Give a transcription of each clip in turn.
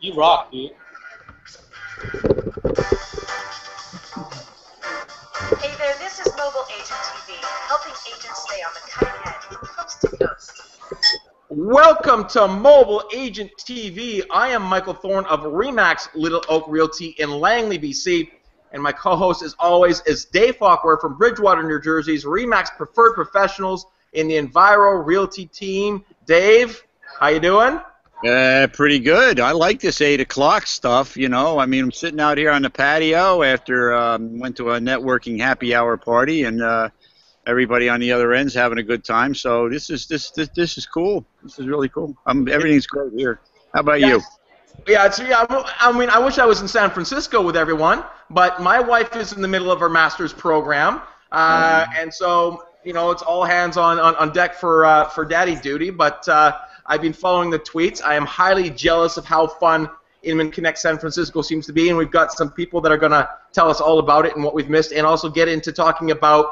You rock, dude. Hey there, this is Mobile Agent TV, helping agents stay on the cutting edge, coast to coast. Welcome to Mobile Agent TV. I am Michael Thorne of Remax Little Oak Realty in Langley, BC. And my co-host, as always, is Dave Falkwer from Bridgewater, New Jersey's Remax Preferred Professionals in the Enviro Realty team. Dave, how you doing? Uh, pretty good. I like this eight o'clock stuff. You know, I mean, I'm sitting out here on the patio after um, went to a networking happy hour party, and uh, everybody on the other end's having a good time. So this is this this, this is cool. This is really cool. Um, everything's great here. How about you? Yeah, it's, yeah. I mean, I wish I was in San Francisco with everyone, but my wife is in the middle of her master's program, uh, and so you know it's all hands on on, on deck for uh, for daddy duty. But uh, I've been following the tweets. I am highly jealous of how fun Inman Connect San Francisco seems to be, and we've got some people that are going to tell us all about it and what we've missed, and also get into talking about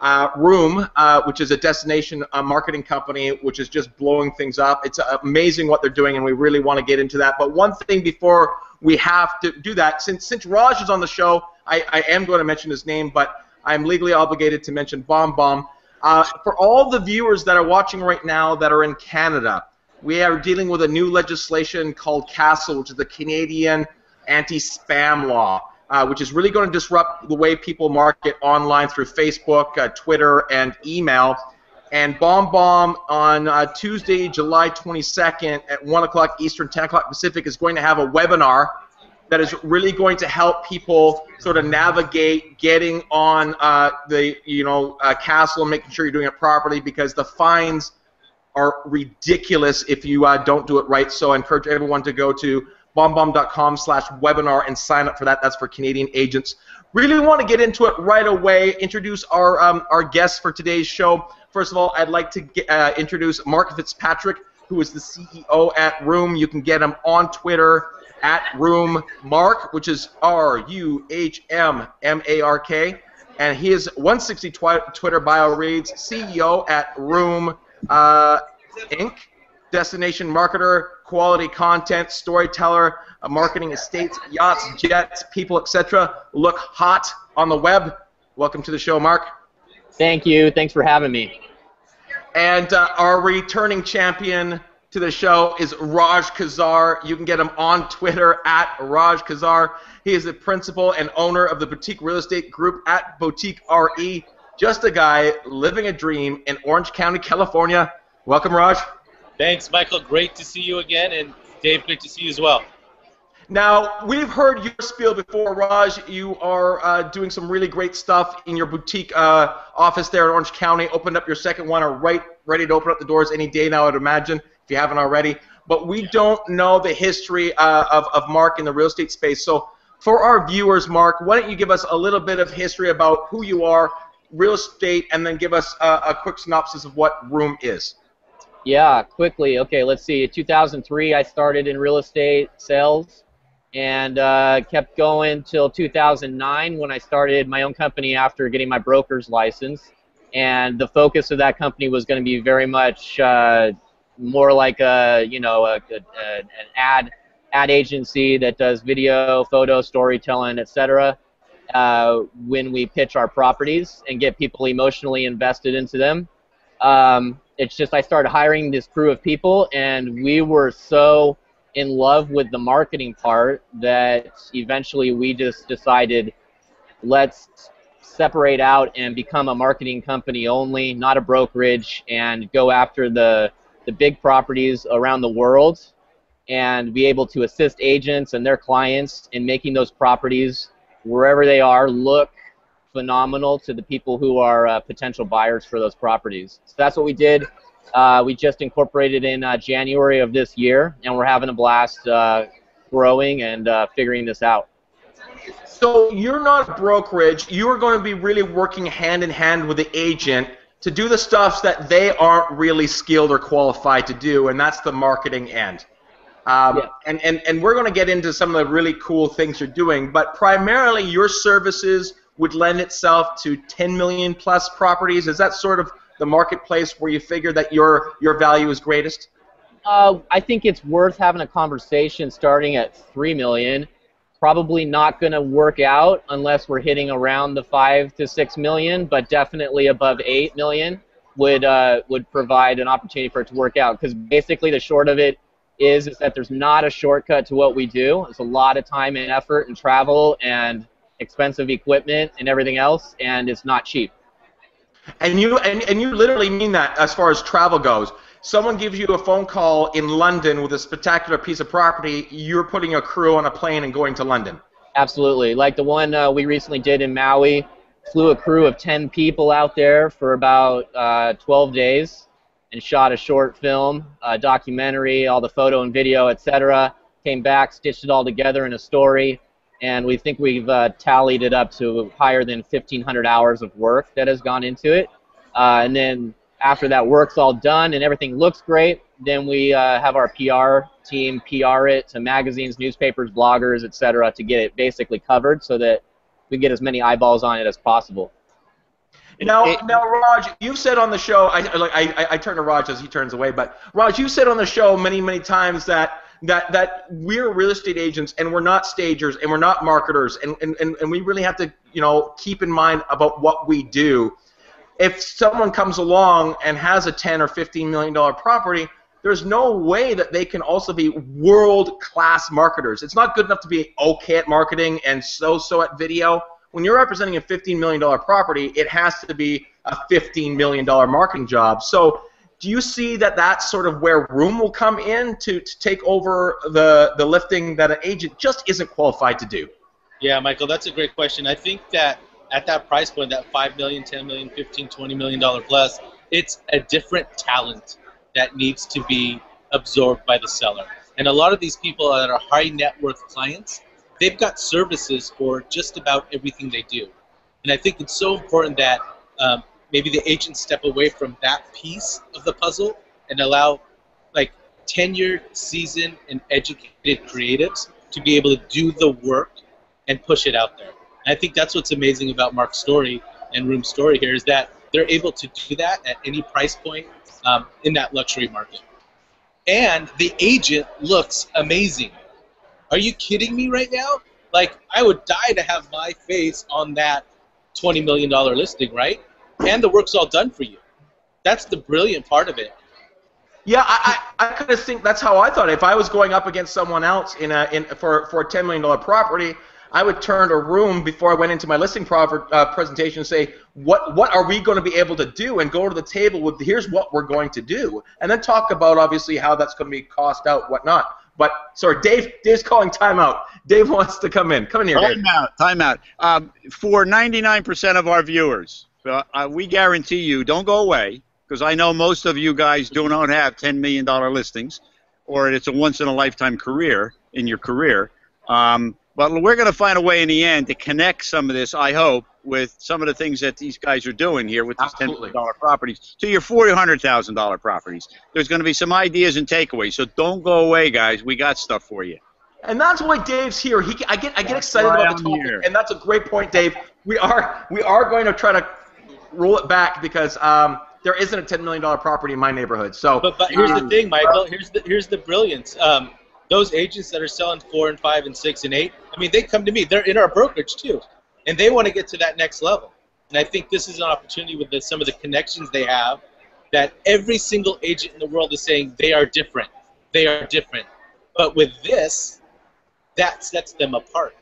uh, RUHM, uh, which is a destination uh, marketing company, which is just blowing things up. It's amazing what they're doing, and we really want to get into that. But one thing before we have to do that, since since Raj is on the show, I, I am going to mention his name, but I'm legally obligated to mention BombBomb. Uh, for all the viewers that are watching right now that are in Canada, we are dealing with a new legislation called CASL, which is the Canadian Anti-Spam Law uh, which is really going to disrupt the way people market online through Facebook, uh, Twitter, and email. And BombBomb on uh, Tuesday, July 22nd at 1 o'clock Eastern, 10 o'clock Pacific is going to have a webinar that is really going to help people sort of navigate getting on uh, the you know uh, CASL and making sure you're doing it properly because the fines are ridiculous if you uh, don't do it right. So I encourage everyone to go to bombbomb.com slash webinar and sign up for that. That's for Canadian agents. Really want to get into it right away, introduce our, um, our guests for today's show. First of all, I'd like to get, uh, introduce Mark Fitzpatrick, who is the CEO at RUHM. You can get him on Twitter at RUHM Mark, which is R U H M M A R K. And his 160 twi- Twitter bio reads CEO at RUHM uh, Inc destination marketer, quality content, storyteller, marketing estates, yachts, jets, people, etc. Look hot on the web. Welcome to the show, Mark. Thank you. Thanks for having me. And uh, our returning champion to the show is Raj Qsar. You can get him on Twitter at Raj Qsar. He is the principal and owner of the boutique real estate group at Boutique RE. Just a guy living a dream in Orange County, California. Welcome, Raj. Thanks, Michael. Great to see you again, and Dave, great to see you as well. Now, we've heard your spiel before, Raj. You are uh, doing some really great stuff in your boutique uh, office there in Orange County. Opened up your second one, are right ready to open up the doors any day now, I'd imagine, if you haven't already. But we don't know the history uh, of, of Mark in the real estate space. So, for our viewers, Mark, why don't you give us a little bit of history about who you are, real estate, and then give us a, a quick synopsis of what RUHM is? Yeah, quickly. Okay, let's see. 2003, I started in real estate sales and uh, kept going till 2009 when I started my own company after getting my broker's license. And the focus of that company was going to be very much uh, more like a, you know, a, a, an ad ad agency that does video, photo, storytelling, etc. Uh, when we pitch our properties and get people emotionally invested into them. Um, it's just I started hiring this crew of people, and we were so in love with the marketing part that eventually we just decided let's separate out and become a marketing company only, not a brokerage, and go after the the big properties around the world and be able to assist agents and their clients in making those properties wherever they are look phenomenal to the people who are uh, potential buyers for those properties. So that's what we did. Uh, we just incorporated in uh, January of this year, and we're having a blast uh, growing and uh, figuring this out. So you're not a brokerage. You are going to be really working hand in hand with the agent to do the stuff that they aren't really skilled or qualified to do, and that's the marketing end. Um, yeah. and, and, and we're going to get into some of the really cool things you're doing, but primarily your services would lend itself to 10 million plus properties? Is that sort of the marketplace where you figure that your your value is greatest? Uh, I think it's worth having a conversation starting at three million. Probably not going to work out unless we're hitting around the five to six million, but definitely above eight million would uh, would provide an opportunity for it to work out. Because basically, the short of it is is that there's not a shortcut to what we do. It's a lot of time and effort and travel and expensive equipment and everything else, and it's not cheap. And you and, and you literally mean that as far as travel goes. Someone gives you a phone call in London with a spectacular piece of property. You're putting a crew on a plane and going to London. Absolutely, like the one uh, we recently did in Maui. Flew a crew of 10 people out there for about uh, 12 days and shot a short film, a documentary, all the photo and video, etc. Came back, stitched it all together in a story, and we think we've uh, tallied it up to higher than 1,500 hours of work that has gone into it. Uh, and then after that work's all done and everything looks great, then we uh, have our PR team PR it to magazines, newspapers, bloggers, etc., to get it basically covered so that we get as many eyeballs on it as possible. Now, it, now, Raj, you've said on the show. I like I, I turn to Raj as he turns away, but Raj, you said on the show many, many times that that that we're real estate agents and we're not stagers and we're not marketers and, and, and, and we really have to you know keep in mind about what we do. If someone comes along and has a 10 or 15 million dollar property, there's no way that they can also be world class marketers. It's not good enough to be okay at marketing and so so at video when you're representing a $15 million property, it has to be a $15 million marketing job. So do you see that that's sort of where RUHM will come in to, to take over the, the lifting that an agent just isn't qualified to do? Yeah, Michael, that's a great question. I think that at that price point, that $5 million, $10 million, $15, $20 million plus, it's a different talent that needs to be absorbed by the seller. And a lot of these people that are high net worth clients, they've got services for just about everything they do. And I think it's so important that um, maybe the agents step away from that piece of the puzzle and allow like tenured, seasoned, and educated creatives to be able to do the work and push it out there. And I think that's what's amazing about Mark's story and RUHM's story here is that they're able to do that at any price point um, in that luxury market. And the agent looks amazing. Are you kidding me right now? Like, I would die to have my face on that $20 million listing, right? And the work's all done for you. That's the brilliant part of it. Yeah, I, I, I kind of think that's how I thought. If I was going up against someone else in a in for for a ten million dollar property, I would turn a RUHM before I went into my listing uh, presentation and say, what what are we going to be able to do, and go to the table with here's what we're going to do, and then talk about obviously how that's going to be cost out, whatnot. But sorry, Dave. Dave's calling timeout. Dave wants to come in. Come in here, Dave. Out, time out. Um, for 99% of our viewers, uh, we guarantee you, don't go away, because I know most of you guys do not have $10 million listings, or it's a once-in-a-lifetime career in your career. Um, but we're going to find a way in the end to connect some of this, I hope, with some of the things that these guys are doing here with these ten million dollar properties to your four hundred thousand dollar properties. There's going to be some ideas and takeaways, so don't go away, guys. We got stuff for you. And that's why Dave's here. He, I get, I get that's excited about the topic, here. and that's a great point, Dave. We are, we are going to try to roll it back because um, there isn't a ten million dollar property in my neighborhood. So, but, but here's um, the thing, Michael. Here's the here's the brilliance. Um, those agents that are selling four and five and six and eight, I mean, they come to me. They're in our brokerage too and they want to get to that next level. And I think this is an opportunity with the, some of the connections they have that every single agent in the world is saying they are different. They are different. But with this, that sets them apart.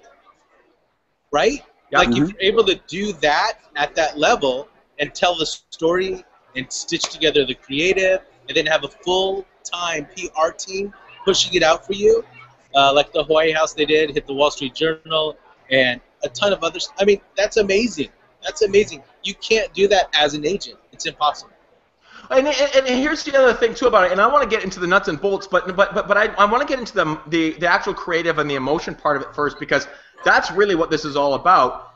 Right? Yeah, like mm-hmm. if you're able to do that at that level and tell the story and stitch together the creative and then have a full time PR team pushing it out for you, uh, like the Hawaii House they did, hit the Wall Street Journal, and a ton of others. I mean, that's amazing. That's amazing. You can't do that as an agent. It's impossible. And, and, and, here's the other thing too about it, and I want to get into the nuts and bolts, but but but, but I, I want to get into the, the the actual creative and the emotion part of it first because that's really what this is all about.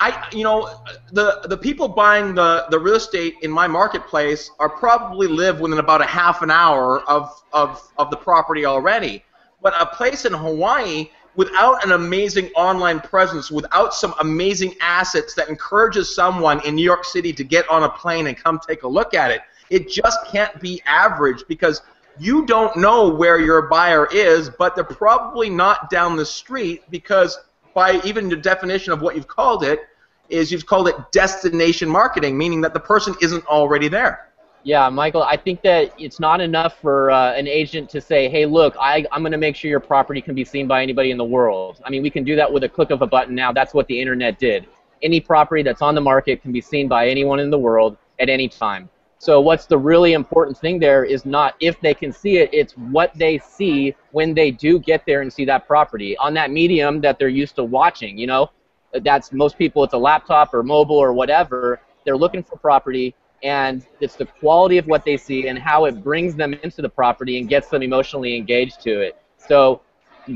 I you know the the people buying the, the real estate in my marketplace are probably live within about a half an hour of of, of the property already. But a place in Hawaii without an amazing online presence, without some amazing assets that encourages someone in New York City to get on a plane and come take a look at it, it just can't be average because you don't know where your buyer is, but they're probably not down the street because by even the definition of what you've called it is you've called it destination marketing, meaning that the person isn't already there. Yeah, Michael, I think that it's not enough for uh, an agent to say, hey, look, I, I'm going to make sure your property can be seen by anybody in the world. I mean, we can do that with a click of a button now. That's what the internet did. Any property that's on the market can be seen by anyone in the world at any time. So what's the really important thing there is not if they can see it, it's what they see when they do get there and see that property on that medium that they're used to watching, you know? That's most people it's a laptop or mobile or whatever. They're looking for property and it's the quality of what they see and how it brings them into the property and gets them emotionally engaged to it. So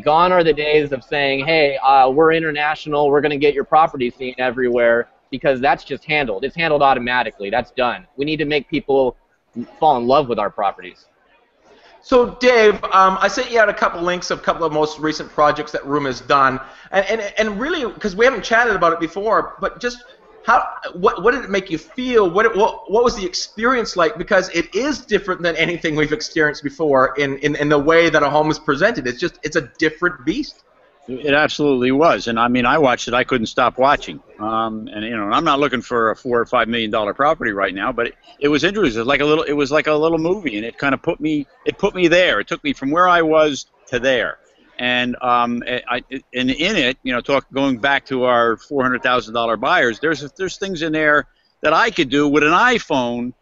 gone are the days of saying, "Hey, uh, we're international. We're going to get your property seen everywhere." because that's just handled. It's handled automatically. That's done. We need to make people fall in love with our properties. So, Dave, um, I sent you out a couple links of a couple of most recent projects that RUHM has done, and and, and really because we haven't chatted about it before, but just how what, what did it make you feel? What, what what was the experience like? Because it is different than anything we've experienced before in, in, in the way that a home is presented. It's just it's a different beast. It absolutely was, and I mean, I watched it. I couldn't stop watching. Um, and you know, I'm not looking for a four or five million dollar property right now, but it, it was interesting. It was like a little, it was like a little movie, and it kind of put me, it put me there. It took me from where I was to there, and um, I, and in it, you know, talk going back to our four hundred thousand dollar buyers. There's there's things in there that I could do with an iPhone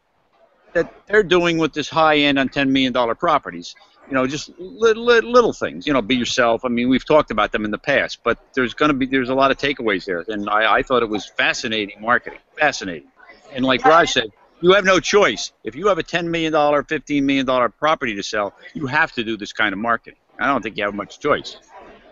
that they're doing with this high end on ten million dollar properties you know, just little, little things. You know, be yourself. I mean, we've talked about them in the past, but there's going to be there's a lot of takeaways there, and I, I thought it was fascinating marketing, fascinating. And like Raj said, you have no choice. If you have a ten million dollar, fifteen million dollar property to sell, you have to do this kind of marketing. I don't think you have much choice.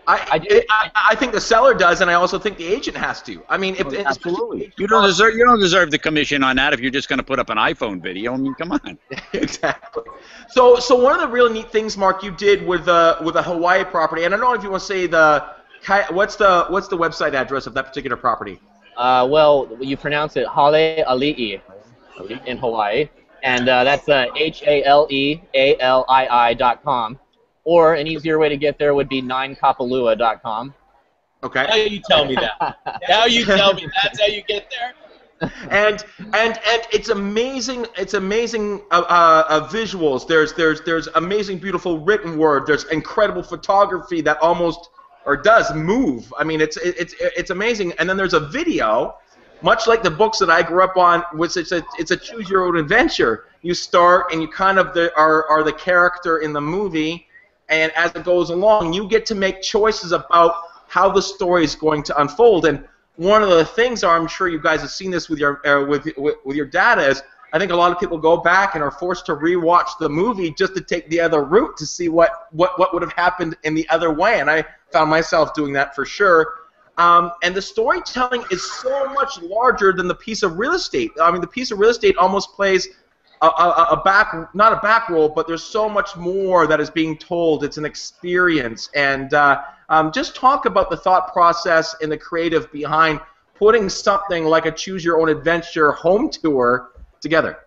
I, I, I, I, think the seller does, and I also think the agent has to. I mean, if, oh, absolutely, you don't deserve you don't deserve the commission on that if you're just going to put up an iPhone video. I mean, come on. exactly. So, so one of the really neat things, Mark, you did with uh, with a Hawaii property, and I don't know if you want to say the what's the what's the website address of that particular property. Uh, well, you pronounce it Hale Ali'i in Hawaii, and uh, that's uh, H A L E A L I I dot com. Or an easier way to get there would be 9kapalua.com. Okay. Now you tell me that. now you tell me that's how you get there. and and and it's amazing. It's amazing uh, uh, uh, visuals. There's there's there's amazing, beautiful written word. There's incredible photography that almost or does move. I mean, it's it's it's amazing. And then there's a video, much like the books that I grew up on, which it's a it's a choose your own adventure. You start and you kind of the, are are the character in the movie and as it goes along, you get to make choices about how the story is going to unfold. And one of the things, I'm sure you guys have seen this with your uh, with, with with your data, is I think a lot of people go back and are forced to rewatch the movie just to take the other route to see what what what would have happened in the other way. And I found myself doing that for sure. Um, and the storytelling is so much larger than the piece of real estate. I mean, the piece of real estate almost plays a, a, a, back not a back role, but there's so much more that is being told. It's an experience, and uh, um, just talk about the thought process and the creative behind putting something like a choose your own adventure home tour together.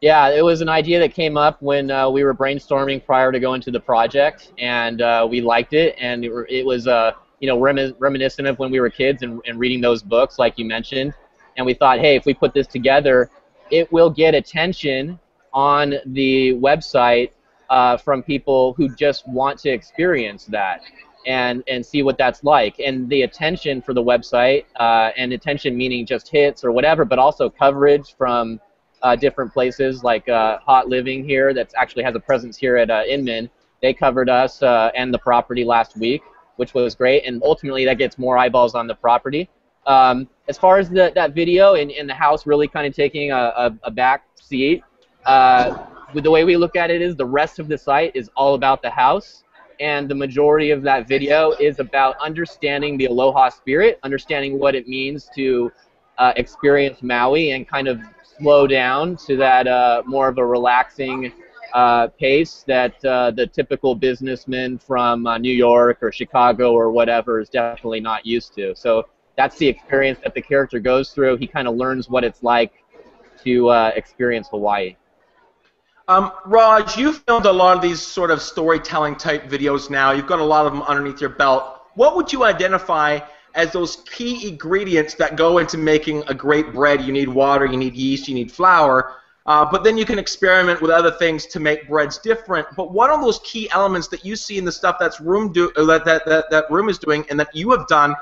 Yeah, it was an idea that came up when uh, we were brainstorming prior to going to the project, and uh, we liked it, and it, was uh, you know rem- reminiscent of when we were kids and, and reading those books, like you mentioned, and we thought, hey, if we put this together it will get attention on the website uh, from people who just want to experience that and and see what that's like. And the attention for the website, uh, and attention meaning just hits or whatever, but also coverage from uh, different places like uh, Haute Living here, that actually has a presence here at uh, Inman. They covered us uh, and the property last week, which was great. And ultimately, that gets more eyeballs on the property. Um, as far as the, that video and, and the house really kind of taking a, a, a back seat, uh, the way we look at it is the rest of the site is all about the house, and the majority of that video is about understanding the Aloha spirit, understanding what it means to uh, experience Maui, and kind of slow down to that uh, more of a relaxing uh, pace that uh, the typical businessman from uh, New York or Chicago or whatever is definitely not used to. So that's the experience that the character goes through. He kind of learns what it's like to uh, experience Hawaii. Um, Raj, you've filmed a lot of these sort of storytelling type videos now. You've got a lot of them underneath your belt. What would you identify as those key ingredients that go into making a great bread? You need water, you need yeast, you need flour. Uh, but then you can experiment with other things to make breads different. But what are those key elements that you see in the stuff that's RUHM do uh, that, that, that, that RUHM is doing and that you have done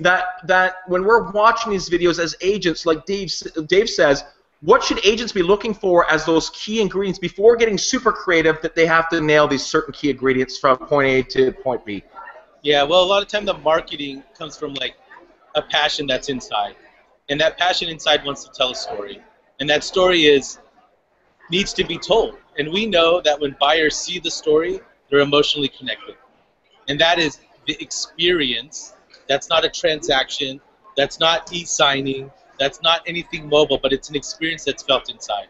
that that when we're watching these videos as agents, like Dave Dave says, what should agents be looking for as those key ingredients before getting super creative that they have to nail these certain key ingredients from point A to point B? Yeah, well, a lot of time the marketing comes from like a passion that's inside, and that passion inside wants to tell a story, and that story is needs to be told. And we know that when buyers see the story, they're emotionally connected, and that is the experience. That's not a transaction. That's not e-signing. That's not anything mobile, but it's an experience that's felt inside,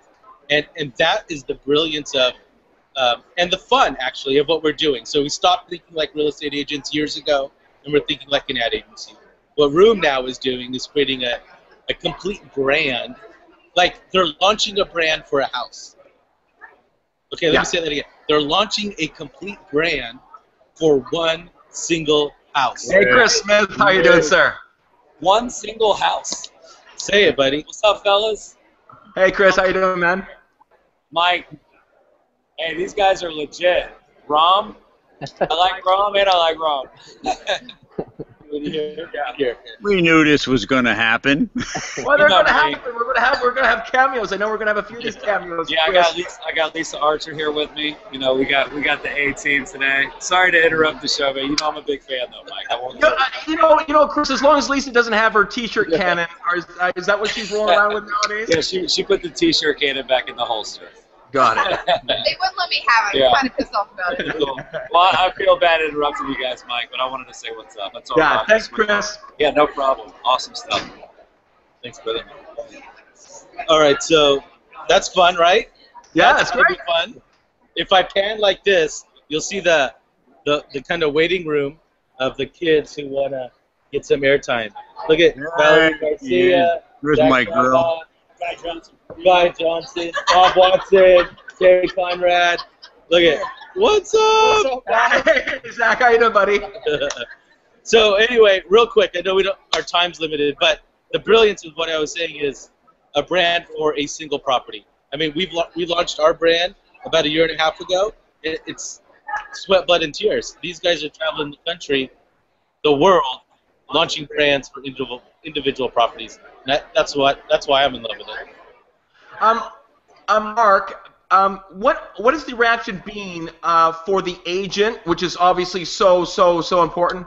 and and that is the brilliance of um, and the fun actually of what we're doing. So we stopped thinking like real estate agents years ago, and we're thinking like an ad agency. What RUHM now is doing is creating a, a complete brand, like they're launching a brand for a house. Okay, let Yeah. me say that again. They're launching a complete brand for one single house. Hey, Chris Smith, how you doing, sir? One single house. Say it, buddy. What's up, fellas? Hey, Chris, how you doing, man? Mike. Hey, these guys are legit. Rom. I like Rom and I like Rom. Here. yeah. We knew this was going to happen. Well, they're gonna me. have we're gonna have we're gonna have cameos. I know we're gonna have a few of these cameos. Yeah, I got Lisa. I got Lisa Archer here with me. You know, we got we got the A team today. Sorry to interrupt the show, but you know I'm a big fan though, Mike. I won't. You know, you know, you know, Chris. As long as Lisa doesn't have her T-shirt cannon, or is, uh, is that what she's rolling around with nowadays? Yeah, she she put the T-shirt cannon back in the holster. Got it. They wouldn't let me have it. Yeah. I'm kind of pissed off about it. Cool. Well, I feel bad interrupting you guys, Mike, but I wanted to say what's up. That's all. Yeah, about thanks. Chris. Yeah, no problem. Awesome stuff. Thanks, brother. All right, so that's fun, right? Yeah, that's gonna great. be fun. If I pan like this, you'll see the the, the kind of waiting room of the kids who wanna get some airtime. Look at Valerie Garcia, Yeah. Where's Zach my girl? Guy Johnson, Guy Johnson, Bob Watson, Terry Conrad. Look at what's up? Hey, Zach, how you doing, buddy? so anyway, real quick, I know we don't our time's limited, but the brilliance of what I was saying is a brand for a single property. I mean, we've we launched our brand about a year and a half ago. It, it's sweat, blood, and tears. These guys are traveling the country, the world, launching brands for individual individual properties. And that, that's what that's why I'm in love with it. Um, um, Mark, um, what what is the reaction being uh, for the agent, which is obviously so so so important?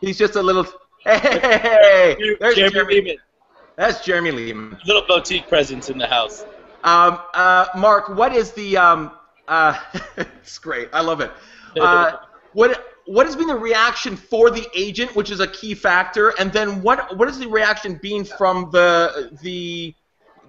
He's just a little. Hey, there's Jeremy Jeremy. Lehman, That's Jeremy Lehman. little boutique presence in the house. Um, uh, Mark, what is the um, uh, it's great. I love it. Uh, what what has been the reaction for the agent, which is a key factor, and then what what is the reaction being from the the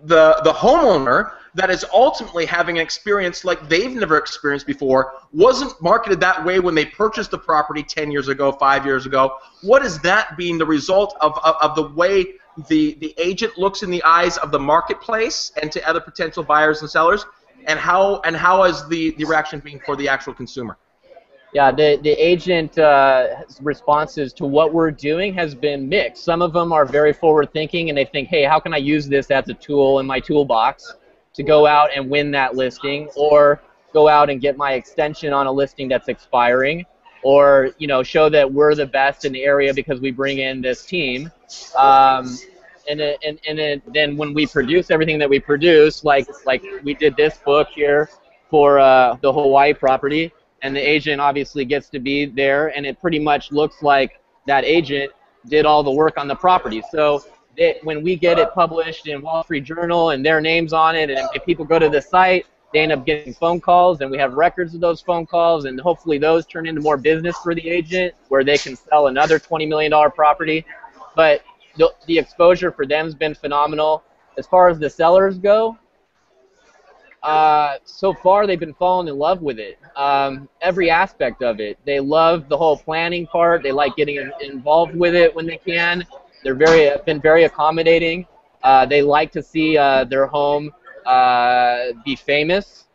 the the homeowner that is ultimately having an experience like they've never experienced before, wasn't marketed that way when they purchased the property 10 years ago, 5 years ago. What is that being the result of, of, of the way the, the agent looks in the eyes of the marketplace and to other potential buyers and sellers, and how and how is the, the reaction being for the actual consumer? Yeah, the, the agent uh, responses to what we're doing has been mixed. Some of them are very forward thinking and they think, hey, how can I use this as a tool in my toolbox to go out and win that listing or go out and get my extension on a listing that's expiring or, you know, show that we're the best in the area because we bring in this team. Um, and then, and, and then, then when we produce everything that we produce, like like we did this book here for uh, the Hawaii property, and the agent obviously gets to be there, and it pretty much looks like that agent did all the work on the property. So it, when we get it published in Wall Street Journal and their names on it, and if people go to the site, they end up getting phone calls, and we have records of those phone calls, and hopefully those turn into more business for the agent, where they can sell another $20 million property. But the, the exposure for them has been phenomenal. As far as the sellers go, uh, so far they've been falling in love with it. Um, every aspect of it. They love the whole planning part. They like getting in- involved with it when they can. They're very been very accommodating. Uh, they like to see uh, their home uh, be famous.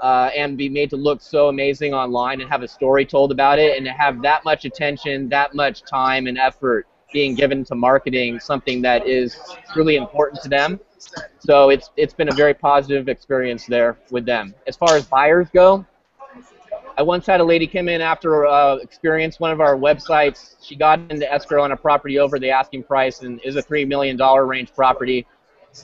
uh, and be made to look so amazing online and have a story told about it and to have that much attention, that much time and effort being given to marketing something that is really important to them. So it's it's been a very positive experience there with them. As far as buyers go, I once had a lady come in after uh, experience one of our websites. She got into escrow on a property over the asking price and is a three million dollar range property,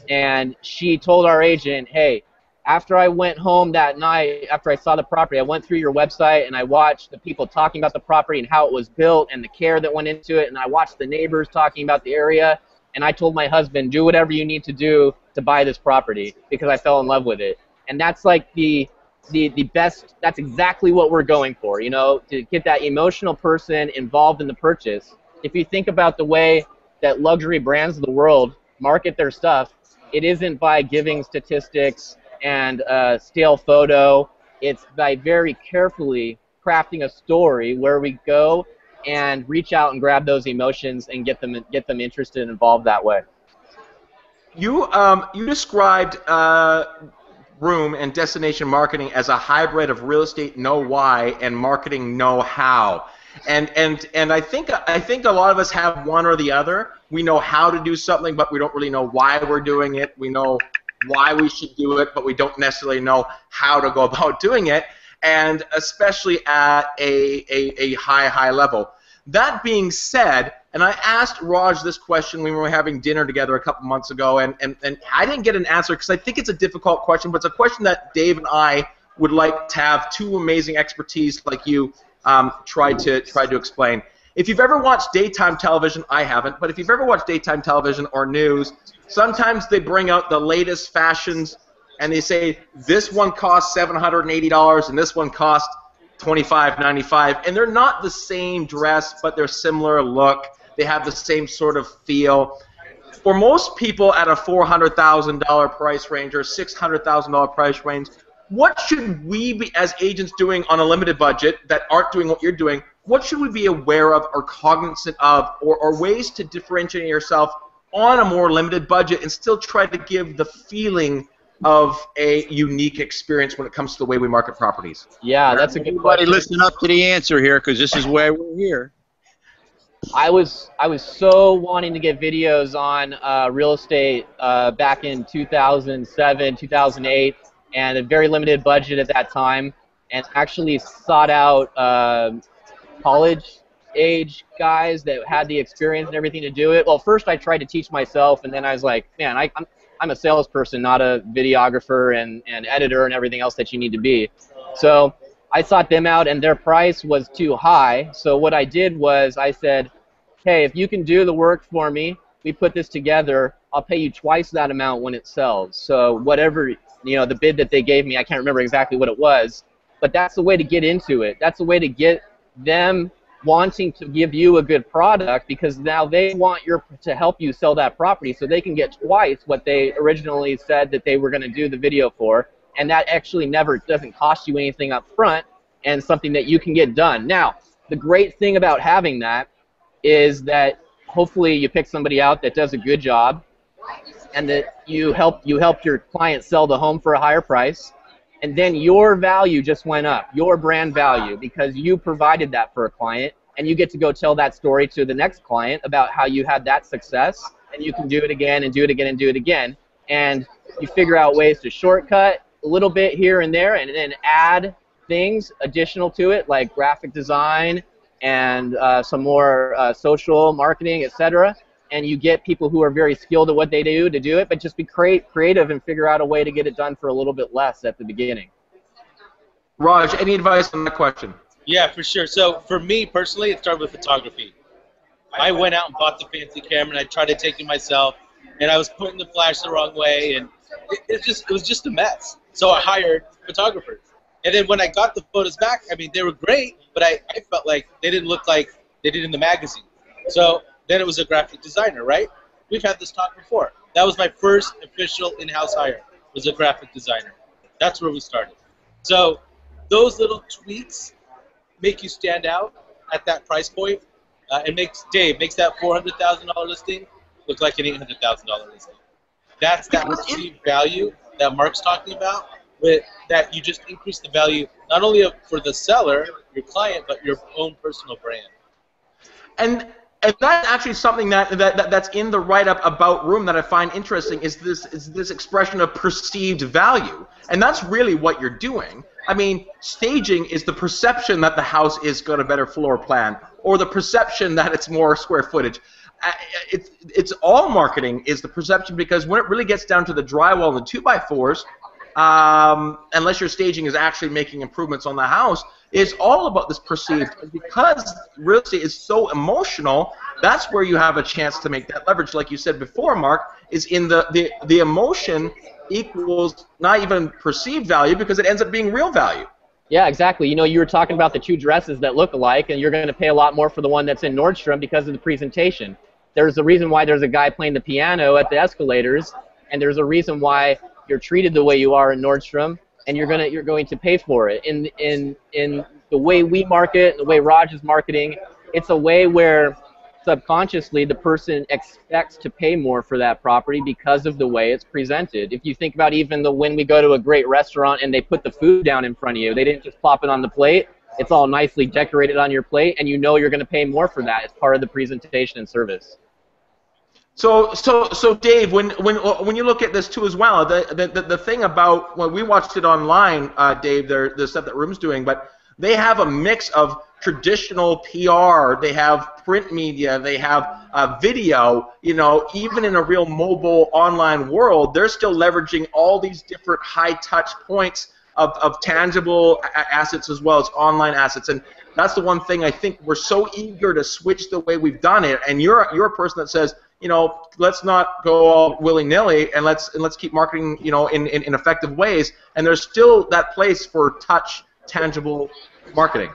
and she told our agent, "Hey, after I went home that night, after I saw the property, I went through your website and I watched the people talking about the property and how it was built and the care that went into it, and I watched the neighbors talking about the area, and I told my husband, do whatever you need to do to buy this property because I fell in love with it. And that's like the the, the best that's exactly what we're going for, you know, to get that emotional person involved in the purchase. If you think about the way that luxury brands of the world market their stuff, it isn't by giving statistics and a stale photo. It's by very carefully crafting a story where we go and reach out and grab those emotions and get them get them interested and involved that way. You um, you described uh, RUHM and destination marketing as a hybrid of real estate know why and marketing know how. And and and I think I think a lot of us have one or the other. We know how to do something, but we don't really know why we're doing it. We know why we should do it, but we don't necessarily know how to go about doing it, and especially at a, a, a high, high level. That being said, and I asked Raj this question when we were having dinner together a couple months ago, and, and, and I didn't get an answer because I think it's a difficult question, but it's a question that Dave and I would like to have two amazing expertise like you um, try to try to explain. If you've ever watched daytime television, I haven't, but if you've ever watched daytime television or news, sometimes they bring out the latest fashions and they say this one costs $780 and this one costs $25.95 and they're not the same dress but they're similar look. They have the same sort of feel. For most people at a $400,000 price range or $600,000 price range what should we be as agents doing on a limited budget that aren't doing what you're doing what should we be aware of or cognizant of or, or ways to differentiate yourself on a more limited budget and still try to give the feeling of a unique experience when it comes to the way we market properties? Yeah, that's a good Everybody question. listen up to the answer here because this is why we're here. I was I was so wanting to get videos on uh, real estate uh, back in 2007, 2008, and a very limited budget at that time, and actually sought out uh, college age guys that had the experience and everything to do it. Well, first I tried to teach myself, and then I was like, man, I, I'm I'm a salesperson, not a videographer and, and editor and everything else that you need to be. So I sought them out, and their price was too high. So what I did was I said, hey, if you can do the work for me, we put this together. I'll pay you twice that amount when it sells. So whatever you know, the bid that they gave me, I can't remember exactly what it was, but that's the way to get into it. That's the way to get them wanting to give you a good product because now they want your to help you sell that property so they can get twice what they originally said that they were going to do the video for. And that actually never doesn't cost you anything up front and something that you can get done. Now the great thing about having that is that hopefully you pick somebody out that does a good job and that you help you help your client sell the home for a higher price and then your value just went up your brand value because you provided that for a client and you get to go tell that story to the next client about how you had that success and you can do it again and do it again and do it again. And you figure out ways to shortcut a little bit here and there and then add things additional to it like graphic design and uh, some more uh, social marketing etc and you get people who are very skilled at what they do to do it, but just be create, creative and figure out a way to get it done for a little bit less at the beginning. Raj, any advice on that question? Yeah, for sure. So for me personally, it started with photography. I went out and bought the fancy camera, and I tried to take it myself, and I was putting the flash the wrong way, and it, it just it was just a mess. So I hired photographers, and then when I got the photos back, I mean they were great, but I, I felt like they didn't look like they did in the magazine. So then it was a graphic designer, right? We've had this talk before. That was my first official in-house hire. Was a graphic designer. That's where we started. So those little tweaks make you stand out at that price point. Uh, it makes Dave makes that four hundred thousand dollar listing look like an eight hundred thousand dollar listing. That's that perceived value that Mark's talking about. with that you just increase the value not only of, for the seller, your client, but your own personal brand. And and that's actually something that, that, that that's in the write-up about RUHM that I find interesting is this is this expression of perceived value, and that's really what you're doing. I mean, staging is the perception that the house is got a better floor plan, or the perception that it's more square footage. It's it's all marketing is the perception because when it really gets down to the drywall and the two by fours, um, unless your staging is actually making improvements on the house, it's all about this perceived. Because real estate is so emotional, that's where you have a chance to make that leverage. Like you said before, Mark, is in the the, the emotion equals not even perceived value because it ends up being real value. Yeah, exactly. You know, you were talking about the two dresses that look alike, and you're going to pay a lot more for the one that's in Nordstrom because of the presentation. There's a reason why there's a guy playing the piano at the escalators, and there's a reason why you're treated the way you are in Nordstrom, and you're gonna you're going to pay for it. In in in the way we market, the way Raj is marketing, it's a way where subconsciously the person expects to pay more for that property because of the way it's presented. If you think about even the when we go to a great restaurant and they put the food down in front of you, they didn't just plop it on the plate. It's all nicely decorated on your plate, and you know you're going to pay more for that. It's part of the presentation and service. So, so, so, Dave, when when when you look at this too as well, the the, the, thing about when we watched it online, uh, Dave, the the stuff that RUHM's doing, but they have a mix of traditional PR, they have print media, they have uh, video. You know, even in a real mobile online world, they're still leveraging all these different high touch points of, of tangible assets as well as online assets. And that's the one thing I think we're so eager to switch the way we've done it. And you're you're a person that says, you know, let's not go all willy nilly and let's and let's keep marketing, you know, in, in, in effective ways. And there's still that place for touch, tangible marketing.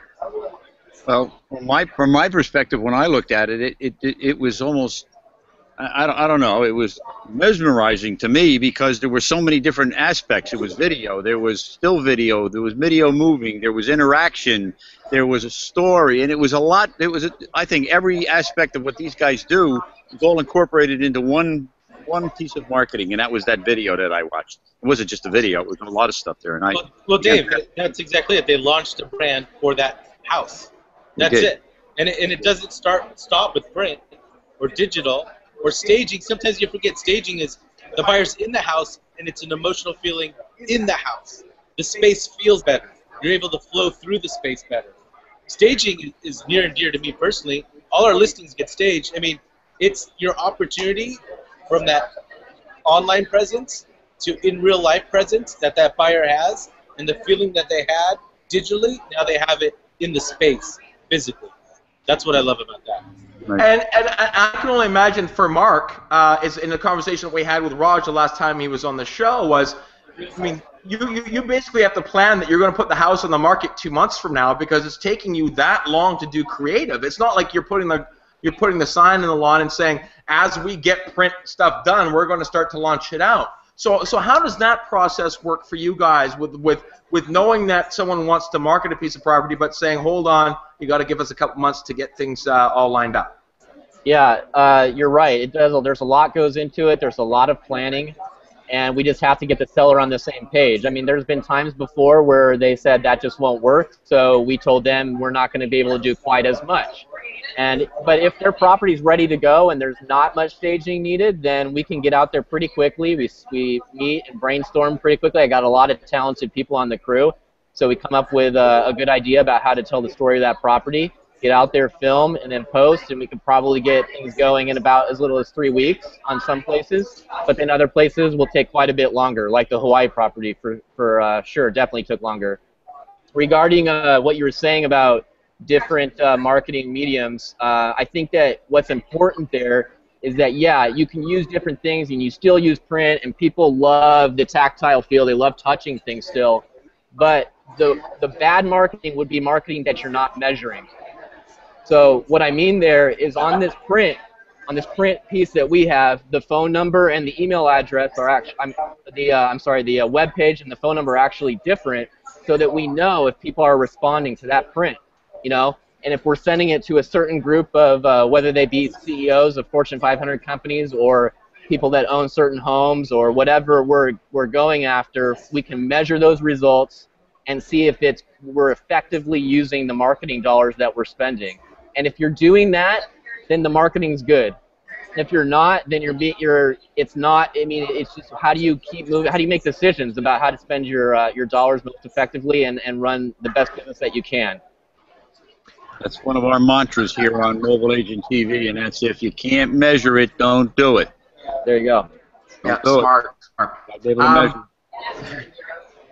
Well, from my from my perspective, when I looked at it, it it, it, was almost I, I don't, I don't know. It was mesmerizing to me because there were so many different aspects. It was video, there was still video, there was video moving, there was interaction, there was a story, and it was a lot. It was, I think, every aspect of what these guys do was all incorporated into one one piece of marketing, and that was that video that I watched. It wasn't just a video; it was a lot of stuff there. And I, Well, well Dave, that- that's exactly it. They launched a brand for that house. That's it. And it, and it doesn't start stop with print or digital or staging. Sometimes you forget staging is the buyer's in the house and it's an emotional feeling in the house. The space feels better. You're able to flow through the space better. Staging is near and dear to me personally. All our listings get staged. I mean, it's your opportunity from that online presence to in real life presence that that buyer has and the feeling that they had digitally now they have it in the space physically. That's what i love about that. And, and I I can only imagine for Mark, uh, is in the conversation that we had with Raj the last time he was on the show was, I mean, you, you, you basically have to plan that you're going to put the house on the market two months from now because it's taking you that long to do creative. It's not like you're putting the you're putting the sign in the lawn and saying, as we get print stuff done, we're going to start to launch it out. So, so how does that process work for you guys with with with knowing that someone wants to market a piece of property, but saying, hold on, you got to give us a couple months to get things uh, all lined up? Yeah, uh, you're right. It does. There's a lot goes into it. There's a lot of planning, and we just have to get the seller on the same page. I mean, there's been times before where they said that just won't work, so we told them we're not going to be able to do quite as much. And but if their property's ready to go and there's not much staging needed, then we can get out there pretty quickly. We we meet and brainstorm pretty quickly. I got a lot of talented people on the crew, so we come up with a, a good idea about how to tell the story of that property get out there, film, and then post, and we could probably get things going in about as little as three weeks on some places. But then other places will take quite a bit longer, like the Hawaii property for for uh, sure, definitely took longer. Regarding uh, what you were saying about different uh, marketing mediums, uh, I think that what's important there is that yeah, you can use different things, and you still use print, and people love the tactile feel. They love touching things still, but the the bad marketing would be marketing that you're not measuring. So what I mean there is on this print, on this print piece that we have, the phone number and the email address are actually, I'm, the uh, I'm sorry, the uh, web page and the phone number are actually different, so that we know if people are responding to that print, you know. And if we're sending it to a certain group of uh, whether they be CEOs of Fortune 500 companies or people that own certain homes or whatever we're we're going after, we can measure those results and see if it's we're effectively using the marketing dollars that we're spending. And if you're doing that, then the marketing's good. If you're not, then you're be, you're it's not. I mean, it's just how do you keep moving? How do you make decisions about how to spend your uh, your dollars most effectively and, and run the best business that you can? That's one of our mantras here on Mobile Agent TV, and that's if you can't measure it, don't do it. There you go. Yeah, do it. smart, smart. Be able to Um.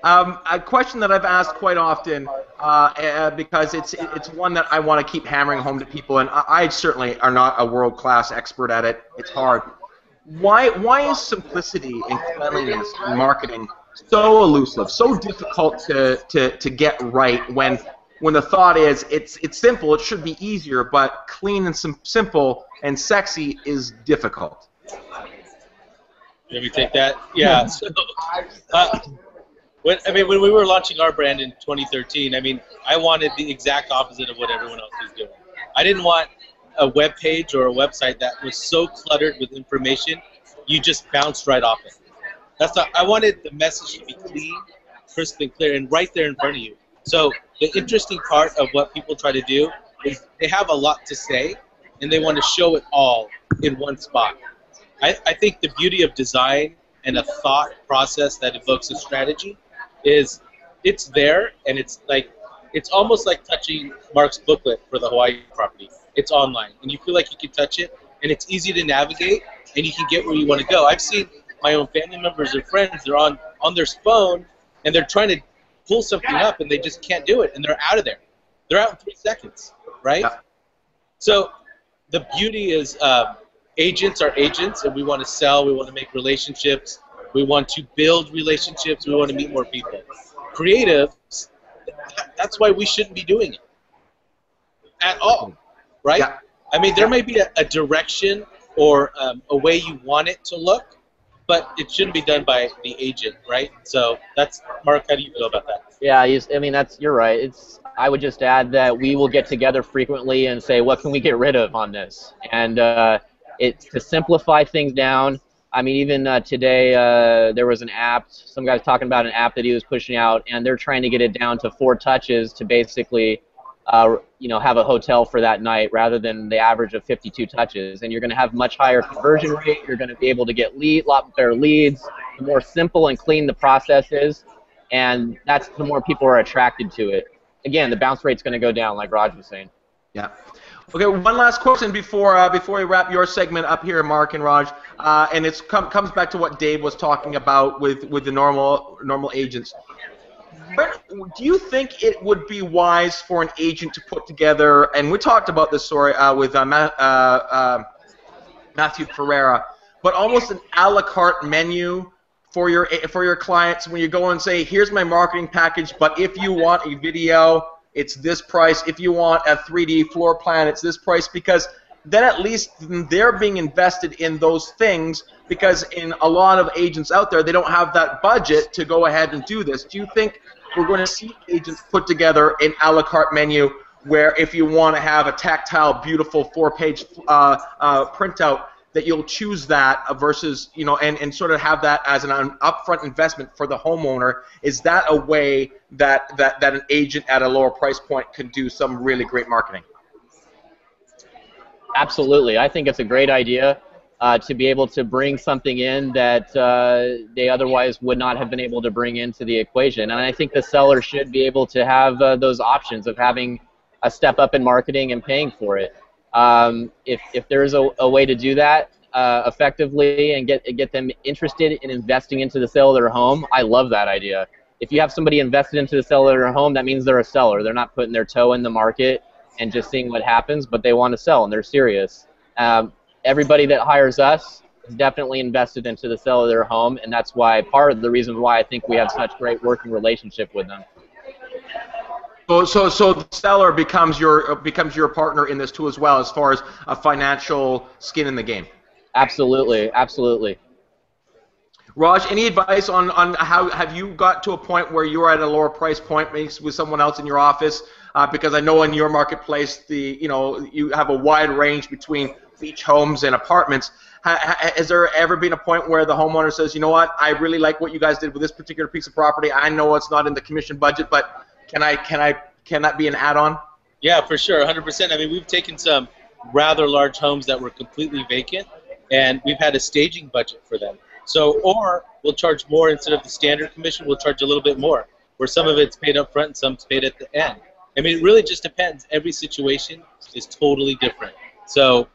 Um, a question that I've asked quite often, uh, uh, because it's it's one that I want to keep hammering home to people, and I, I certainly are not a world class expert at it. It's hard. Why why is simplicity and cleanliness in marketing so elusive, so difficult to, to, to get right when when the thought is it's it's simple, it should be easier, but clean and sim- simple and sexy is difficult. Let me take that. Yeah. So, uh, when, I mean, when we were launching our brand in 2013, I mean, I wanted the exact opposite of what everyone else was doing. I didn't want a web page or a website that was so cluttered with information, you just bounced right off it. That's not. I wanted the message to be clean, crisp, and clear, and right there in front of you. So the interesting part of what people try to do is they have a lot to say, and they want to show it all in one spot. I, I think the beauty of design and a thought process that evokes a strategy is it's there and it's like it's almost like touching Mark's booklet for the Hawaii property. It's online and you feel like you can touch it and it's easy to navigate and you can get where you want to go. I've seen my own family members or friends they're on on their phone and they're trying to pull something up and they just can't do it and they're out of there. They're out in three seconds, right? Yeah. So the beauty is um, agents are agents and we want to sell, we want to make relationships, we want to build relationships, we want to meet more people. Creatives, that's why we shouldn't be doing it at all, right? Yeah. I mean, there may be a, a direction or um, a way you want it to look, but it shouldn't be done by the agent, right? So that's Mark. How do you feel about that? Yeah, I mean that's you're right. It's I would just add that we will get together frequently and say what can we get rid of on this, and uh, it to simplify things down. I mean, even uh, today uh, there was an app. Some guys talking about an app that he was pushing out, and they're trying to get it down to four touches to basically, uh, you know, have a hotel for that night rather than the average of 52 touches. And you're going to have much higher conversion rate. You're going to be able to get lead, lot better leads. The more simple and clean the process is, and that's the more people are attracted to it. Again, the bounce rate's going to go down, like Raj was saying. Yeah. Okay, one last question before uh, before we wrap your segment up here, Mark and Raj, uh, and it com- comes back to what Dave was talking about with, with the normal normal agents. Where, do you think it would be wise for an agent to put together? And we talked about this story uh, with uh, uh, uh, Matthew Ferrara, but almost an a la carte menu for your for your clients when you go and say, "Here's my marketing package, but if you want a video, it's this price. If you want a 3D floor plan, it's this price." Because then at least they're being invested in those things. Because in a lot of agents out there, they don't have that budget to go ahead and do this. Do you think we're going to see agents put together an a la carte menu where if you want to have a tactile, beautiful four-page uh, uh, printout, that you'll choose that versus you know and, and sort of have that as an upfront investment for the homeowner is that a way that, that that an agent at a lower price point could do some really great marketing Absolutely, I think it's a great idea uh, to be able to bring something in that uh, they otherwise would not have been able to bring into the equation. And I think the seller should be able to have uh, those options of having a step up in marketing and paying for it. Um, if if there's a, a way to do that uh, effectively and get get them interested in investing into the sale of their home, I love that idea. If you have somebody invested into the sale of their home, that means they're a seller. They're not putting their toe in the market and just seeing what happens, but they want to sell and they're serious. Um, everybody that hires us is definitely invested into the sale of their home, and that's why part of the reason why I think we have such great working relationship with them. so so so the seller becomes your becomes your partner in this too as well as far as a financial skin in the game Absolutely, absolutely. Raj, any advice on, on how have you got to a point where you're at a lower price point, with someone else in your office? Uh, because I know in your marketplace, the you know you have a wide range between beach homes and apartments. Ha, ha, has there ever been a point where the homeowner says, you know what, I really like what you guys did with this particular piece of property. I know it's not in the commission budget, but can I can I can that be an add-on? Yeah, for sure, 100%. I mean, we've taken some rather large homes that were completely vacant, and we've had a staging budget for them. So, or we'll charge more instead of the standard commission, we'll charge a little bit more, where some of it's paid up front and some's paid at the end. I mean, it really just depends. Every situation is totally different. So,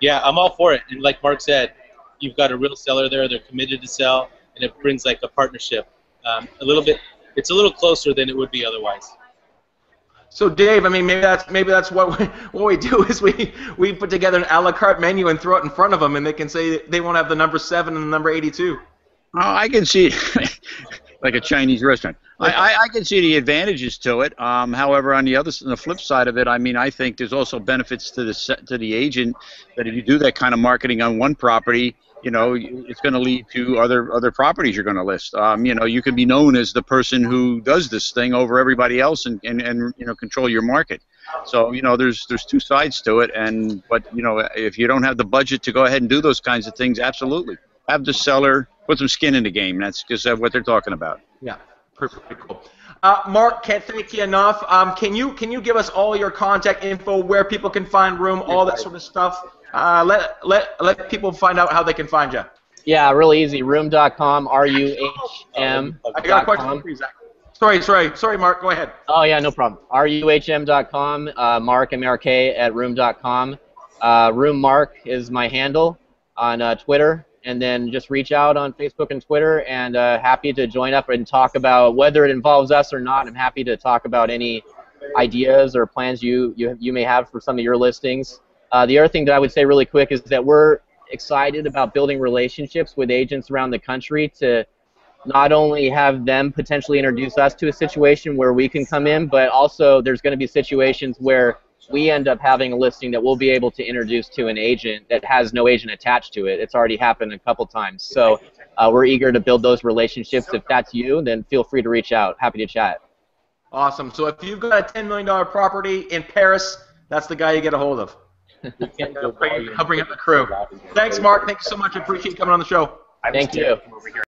yeah, I'm all for it. And like Mark said, you've got a real seller there, they're committed to sell, and it brings like a partnership. Um, a little bit, it's a little closer than it would be otherwise. So Dave, I mean, maybe that's maybe that's what we what we do is we we put together an a la carte menu and throw it in front of them, and they can say they want to have the number seven and the number eighty-two. Oh, I can see, like a Chinese restaurant. I, I, I can see the advantages to it. Um, however, on the other, on the flip side of it, I mean, I think there's also benefits to the to the agent that if you do that kind of marketing on one property, you know, it's going to lead to other other properties you're going to list. Um, you know, you can be known as the person who does this thing over everybody else and, and, and you know control your market. So you know, there's there's two sides to it, and but you know, if you don't have the budget to go ahead and do those kinds of things, absolutely have the seller put some skin in the game. That's just what they're talking about. Yeah, perfectly cool. Uh, Mark, can't thank you enough. Um, can you can you give us all your contact info, where people can find RUHM, all that sort of stuff? Uh, let let let people find out how they can find you. Yeah, really easy. RUHM.com, R-U-H-M. I got a question for you, Zach. Sorry, sorry, sorry, Mark. Go ahead. Oh yeah, no problem. ruhm.com, uh, Mark M-R-K at ruhm.com. Uh, RUHM Mark is my handle on uh, Twitter, and then just reach out on Facebook and Twitter. And uh, happy to join up and talk about whether it involves us or not. I'm happy to talk about any ideas or plans you you, you may have for some of your listings. Uh, the other thing that I would say really quick is that we're excited about building relationships with agents around the country to not only have them potentially introduce us to a situation where we can come in, but also there's going to be situations where we end up having a listing that we'll be able to introduce to an agent that has no agent attached to it. It's already happened a couple times. So uh, we're eager to build those relationships. If that's you, then feel free to reach out. Happy to chat. Awesome. So if you've got a ten million dollar property in Paris, that's the guy you get a hold of. I'll bring up the crew. Thanks, Mark. Thank you so much. I appreciate you coming on the show. Thank you.